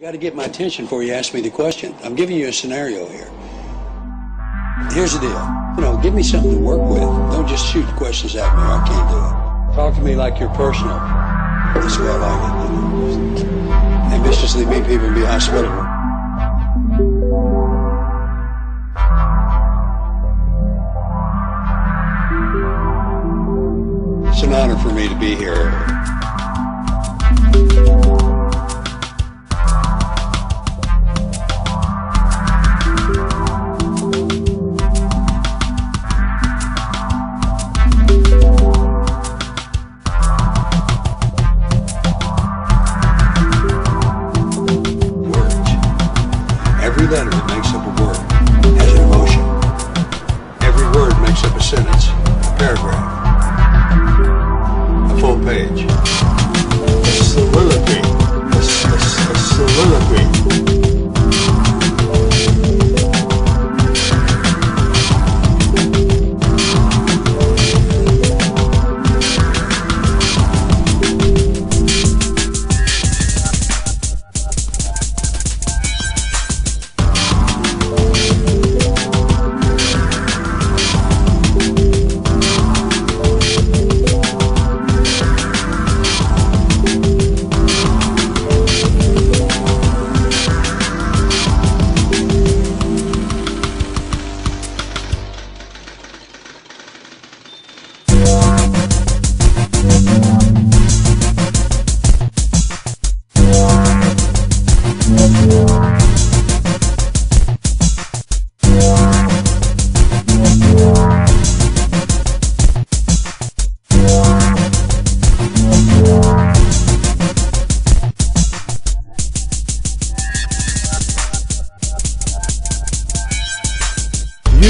You got to get my attention before you ask me the question. I'm giving you a scenario here. Here's the deal. You know, give me something to work with. Don't just shoot questions at me. I can't do it. Talk to me like you're personal. That's the way I like it. Ambitiously meet people and be hospitable. It's an honor for me to be here.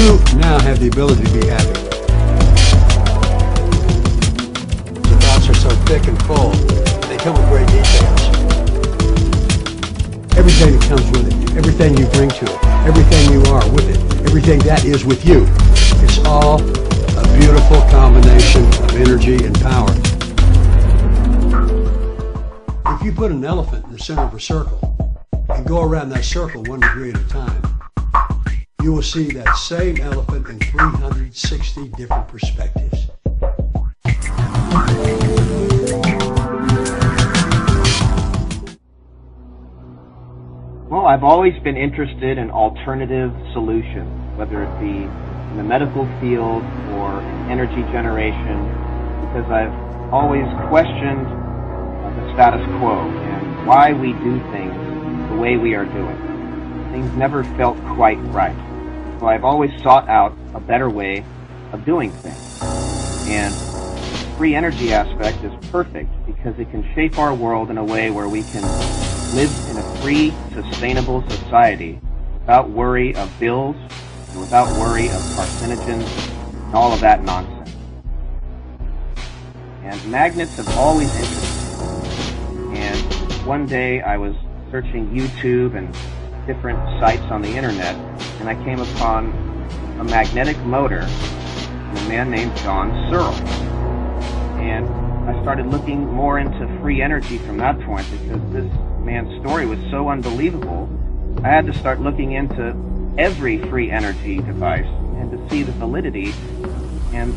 You now have the ability to be happy. The thoughts are so thick and full, they come with great details. Everything that comes with it, everything you bring to it, everything you are with it, everything that is with you, it's all a beautiful combination of energy and power. If you put an elephant in the center of a circle and go around that circle one degree at a time, you will see that same elephant in 360 different perspectives. Well, I've always been interested in alternative solutions, whether it be in the medical field or in energy generation, because I've always questioned uh, the status quo and why we do things the way we are doing. Things never felt quite right. So I've always sought out a better way of doing things. And the free energy aspect is perfect because it can shape our world in a way where we can live in a free, sustainable society without worry of bills and without worry of carcinogens and all of that nonsense. And magnets have always interested me. And one day I was searching YouTube and different sites on the internet, and I came upon a magnetic motor from a man named John Searl. And I started looking more into free energy from that point because this man's story was so unbelievable. I had to start looking into every free energy device and to see the validity and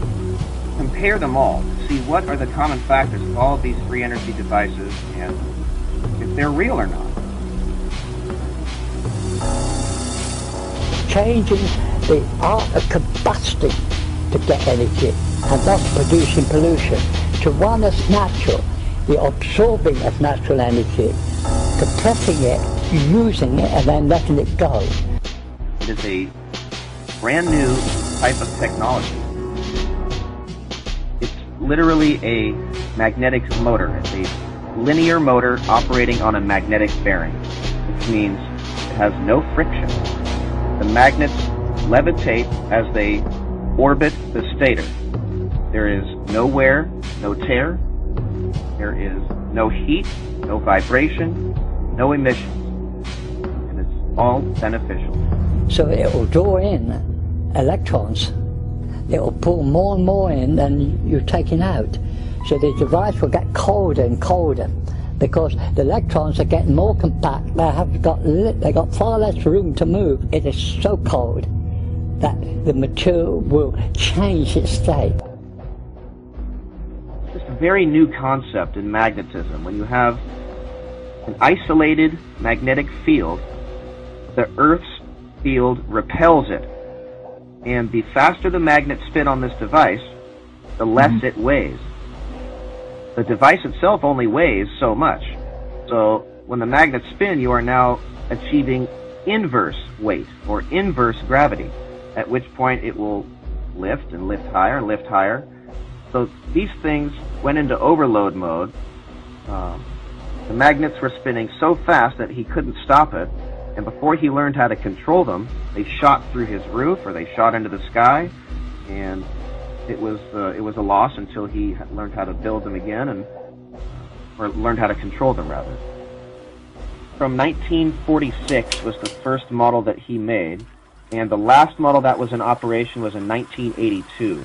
compare them all to see what are the common factors of all of these free energy devices and if they're real or not. Changing the art of combusting to get energy and thus producing pollution to one that's natural, the absorbing of natural energy, compressing it, using it and then letting it go. It is a brand new type of technology. It's literally a magnetic motor. It's a linear motor operating on a magnetic bearing, which means it has no friction. The magnets levitate as they orbit the stator. There is no wear, no tear. There is no heat, no vibration, no emissions. And it's all beneficial. So it will draw in electrons. It will pull more and more in than you're taking out. So the device will get colder and colder because the electrons are getting more compact. They have got they got far less room to move. It is so cold that the material will change its state. It's a very new concept in magnetism. When you have an isolated magnetic field, the Earth's field repels it. And the faster the magnets spin on this device, the less mm-hmm. it weighs. The device itself only weighs so much. So when the magnets spin, you are now achieving inverse weight or inverse gravity, at which point it will lift and lift higher, and lift higher. So these things went into overload mode. Um, the magnets were spinning so fast that he couldn't stop it, and before he learned how to control them, they shot through his roof or they shot into the sky, and it was uh, it was a loss until he learned how to build them again and or learned how to control them rather. From 1946 was the first model that he made, and the last model that was in operation was in 1982.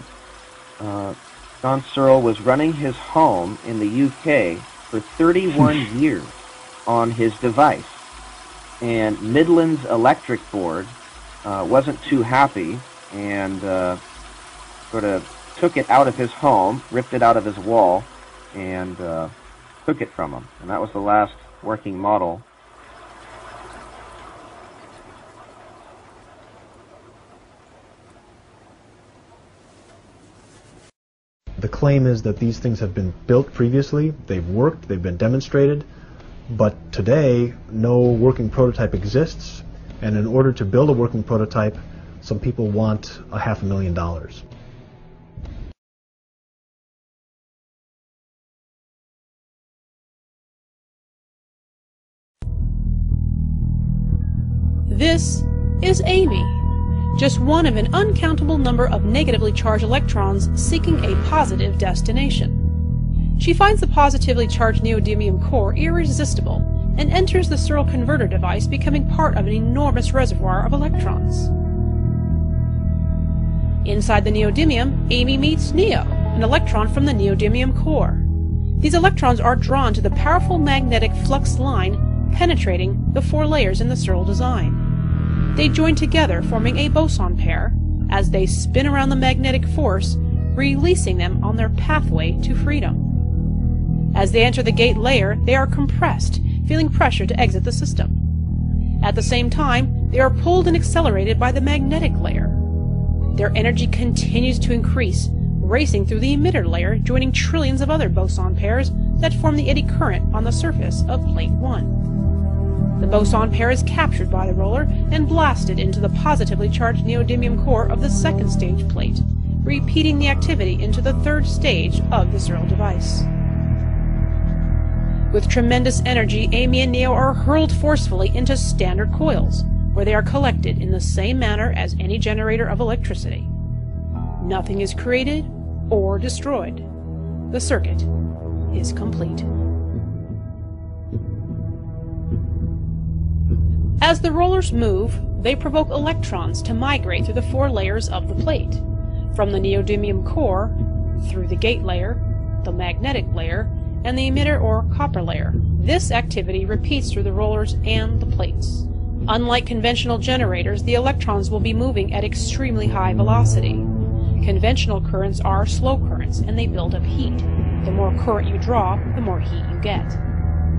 Uh, John Searl was running his home in the UK for 31 years on his device and Midland's Electric Board uh, wasn't too happy and uh, sort of took it out of his home, ripped it out of his wall, and uh, took it from him. And that was the last working model. The claim is that these things have been built previously, they've worked, they've been demonstrated, but today, no working prototype exists, and in order to build a working prototype, some people want a half a million dollars. This is Amy, just one of an uncountable number of negatively charged electrons seeking a positive destination. She finds the positively charged neodymium core irresistible and enters the Searl converter device, becoming part of an enormous reservoir of electrons. Inside the neodymium, Amy meets Neo, an electron from the neodymium core. These electrons are drawn to the powerful magnetic flux line penetrating the four layers in the Searl design. They join together, forming a boson pair, as they spin around the magnetic force, releasing them on their pathway to freedom. As they enter the gate layer, they are compressed, feeling pressure to exit the system. At the same time, they are pulled and accelerated by the magnetic layer. Their energy continues to increase, racing through the emitter layer, joining trillions of other boson pairs that form the eddy current on the surface of plate 1. The boson pair is captured by the roller and blasted into the positively charged neodymium core of the second stage plate, repeating the activity into the third stage of the Searl device. With tremendous energy, Amy and Neo are hurled forcefully into standard coils, where they are collected in the same manner as any generator of electricity. Nothing is created or destroyed. The circuit is complete. As the rollers move, they provoke electrons to migrate through the four layers of the plate, from the neodymium core, through the gate layer, the magnetic layer, and the emitter or copper layer. This activity repeats through the rollers and the plates. Unlike conventional generators, the electrons will be moving at extremely high velocity. Conventional currents are slow currents and they build up heat. The more current you draw, the more heat you get.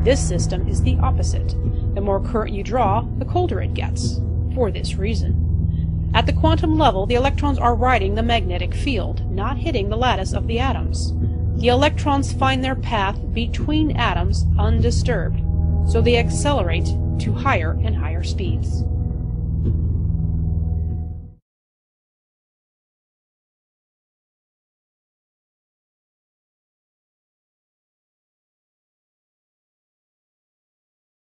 This system is the opposite. The more current you draw, the colder it gets. For this reason. At the quantum level, the electrons are riding the magnetic field, not hitting the lattice of the atoms. The electrons find their path between atoms undisturbed, so they accelerate to higher and higher speeds.